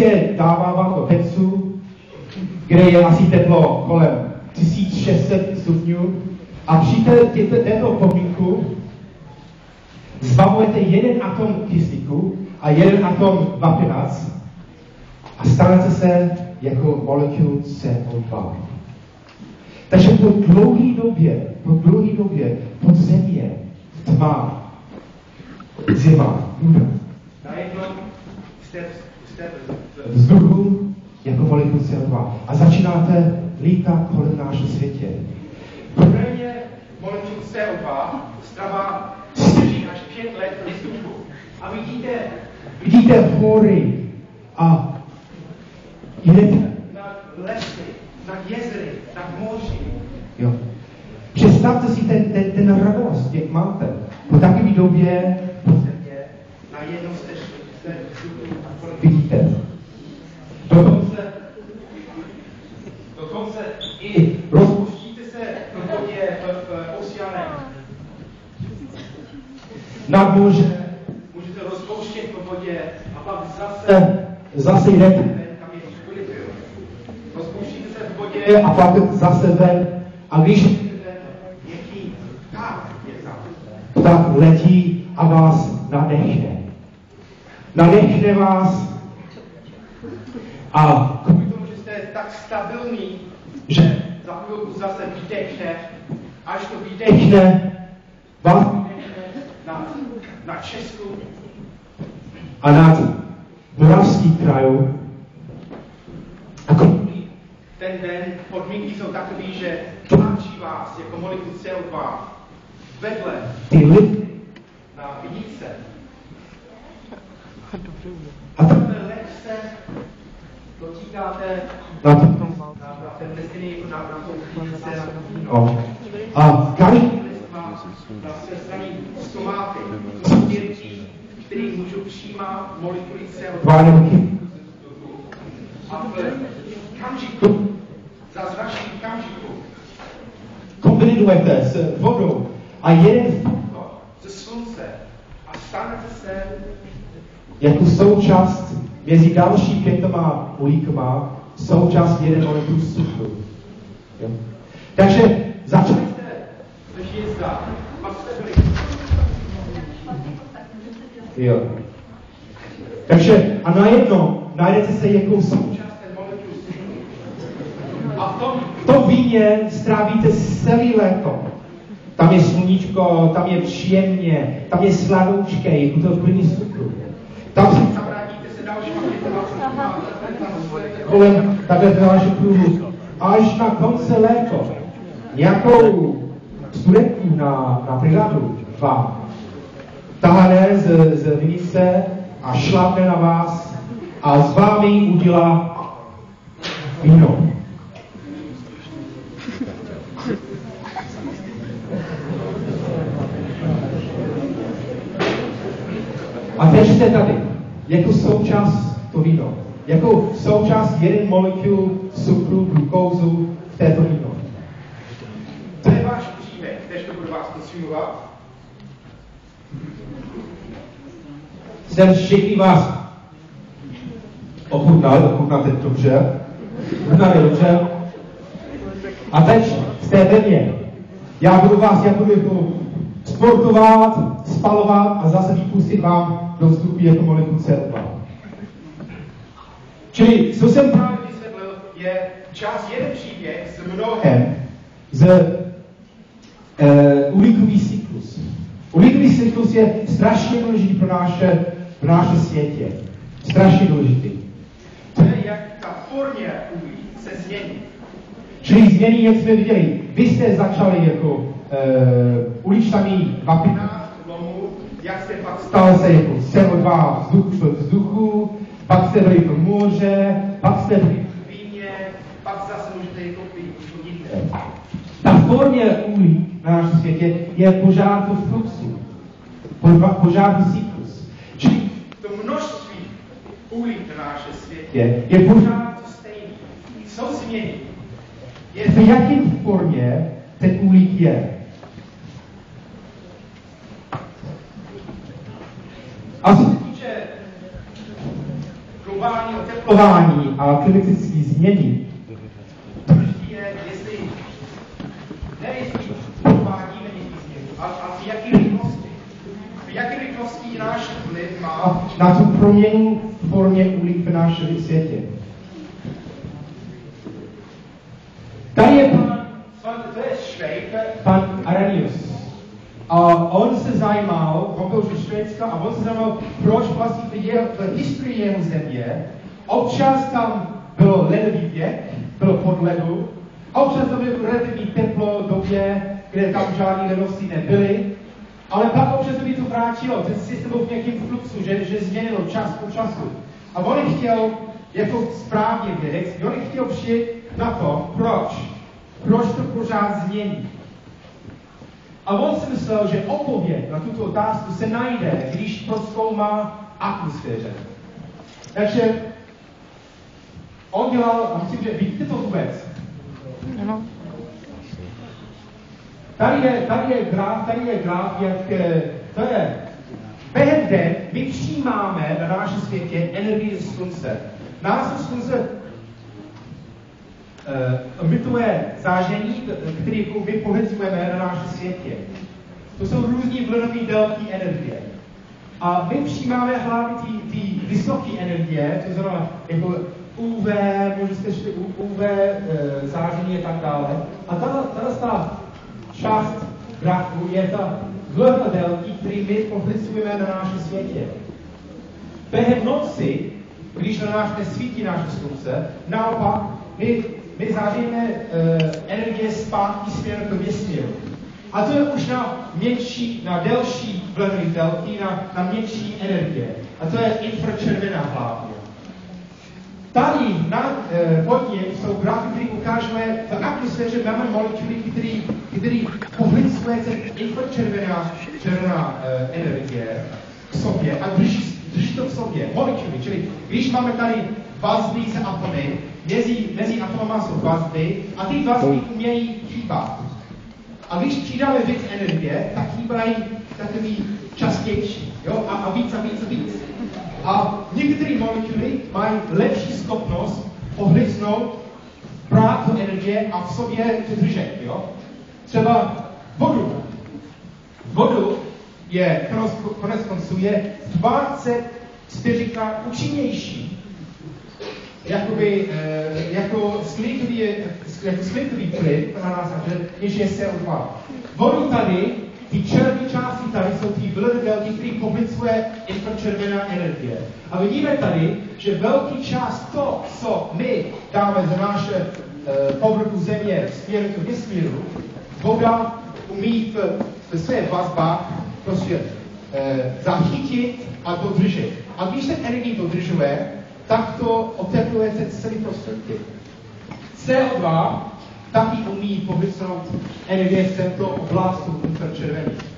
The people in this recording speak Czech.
je dává vám do pecu, kde je asi teplo kolem 1600 stupňů a při té, té, této podmínku zbavujete jeden atom kyslíku a jeden atom vapinac a stanete se jako molekul CO2. Takže po dlouhé době, po dlouhé době pod země tma, zima, najednou jste, jste vzduchu jako molekul CO2 a začínáte lítat kolem našeho světě. Průměrně molekul CO2 strává 4 až 5 let ve vzduchu. A vidíte, vidíte hory a jdete na lesy, na jezery, na moři. Jo. Představte si ten, ten, ten radost, jak máte. Po takové době jste vidíte. Dokonce, dokonce i rozpustíte se v vodě v, v oceánech. Nad moře můžete rozpouštět v vodě a pak zase, zase jdete je. Rozpouštíte se v vodě a pak zase ven. A když tak letí a vás nadechne. Nadechne vás a kvůli tomu, že jste tak stabilní, že za chvilku zase vydechne, až to vydechne, vás vydechne na, na Česku a nad moravský kraju. A kvůli ten den podmínky jsou takové, že tlačí vás jako molekul CO2 vedle ty lidi na vinice. A takhle lehce dotýkáte na, to, na, ten destiny, na, na to vinice, na. A každý list má na své straně stomáty. To jsou děti, který můžou přijímat molekuly CO2 nebo a v kamžiku, zázračný kamžiku, kombinujete s vodou a jeden ze slunce a stanete se jako součást mezi další pětoma uhlíkama součást jeden molekul cukru. Takže začali jste ve hvězdách, pak jste byli. Jo. Takže a najednou najdete se jako součást ten molekul. A v tom, v tom víně strávíte celý léto. Tam je sluníčko, tam je příjemně, tam je sladoučké, je to plný cukru. Tam se kolem takhle další kruhu. Až na konce léto nějakou studentku na, na brigádu vám tahne z, z vinice a šlapne na vás a s vámi udělá víno. A teď jste tady, jako součást to víno. Jako součást jeden molekul cukru, glukózu v této víno. To je váš příběh, teď to budu vás posílovat. Jsem všichni vás ochutnal, ochutnáte dobře, ochutnáte dobře. A teď jste ve mně. Já budu vás, jako sportovat, spalovat a zase vypustit vám do vzduchu jako molekul CO2. Čili, co jsem právě vysvětlil, je část jeden příběh s mnohem z uh, uhlíkový cyklus. Uhlíkový cyklus je strašně důležitý pro naše, pro naše světě. Strašně důležitý. To je, jak ta formě uhlí se změní. Čili změní, jak jsme viděli. Vy jste začali jako uličnami vapina, lomu, jak jste pak stal se jako CO2 vzduch, vzduchu, pak jste byli v moře, pak jste byli v víně, pak zase můžete jako jít Ta formě uhlí na našem světě je požár v fluxu, požár v cyklus. Čili to množství uhlí na našem světě je pořád to stejný. Co změní? Je v jakém formě ten uhlík je. A co se týče globální oteplování a klimatické změny, je, jestli ne jestli provádíme ale a v jaké rychlosti. V jaké rychlosti náš vliv má na tu proměnu v formě uhlík v našem světě. Tady je pan, pan to je Švejk, pan Aranius. A on Švédska a on se zajímal, proč vlastně jeho, v historii jeho země občas tam byl ledový věk, byl pod ledu, a občas to bylo relativní teplo době, kde tam žádné ledovci nebyly, ale pak občas to by to vrátilo, ten systém byl v nějakém fluxu, že, že změnilo čas po času. A on chtěl, jako správně vědec, on chtěl přijít na to, proč. Proč to pořád změní. A on si myslel, že odpověď na tuto otázku se najde, když proskoumá atmosféře. Takže on dělal, a myslím, že vidíte to vůbec. Ano. Tady je, tady je graf, tady je graf, jak eh, to je. Během den my přijímáme na našem světě energii z slunce. Nás slunce emituje záření, které jako my pohezujeme na našem světě. To jsou různé vlnové délky energie. A my přijímáme hlavně ty, vysoké energie, to znamená jako UV, můžete říct UV, uh, záření a tak dále. A tato, ta část grafu je ta vlna délky, který my pohlicujeme na našem světě. Během noci, když na nás nesvítí naše slunce, naopak my, my záříme uh, energie zpátky směrem do vesmíru. A to je už na měkší, na delší vlny délky, na, na měkší energie. A to je infračervená hlavně. Tady na e, ním jsou grafy, které ukážeme v atmosféře máme molekuly, které, které pohlicuje ten infračervená červená e, energie k sobě a drží, drží to v sobě. Molekuly, čili když máme tady vazby se atomy, mezi, mezi atomama jsou vazby a ty vazby umějí hýbat. A když přidáme víc energie, tak hýbají takový častější. Jo? A, a víc a víc a víc. A některé molekuly mají lepší schopnost ohryznout, brát tu energie a v sobě to držet. Jo? Třeba vodu. Vodu je konec konců je 24 účinnější jakoby, e, jako sklitový, jako sklitový plyn na nás, než je CO2. Vodu tady ty červené části tady jsou ty vlny které povlicuje infračervená energie. A vidíme tady, že velký část to, co my dáme za naše e, povrchu země směru k vesmíru, voda umí v, v své vazbách prostě e, zachytit a dodržet. A když se energie dodržuje, tak to otepluje celý prostředí. CO2 taky umí povysout energie z této oblasti infračervených.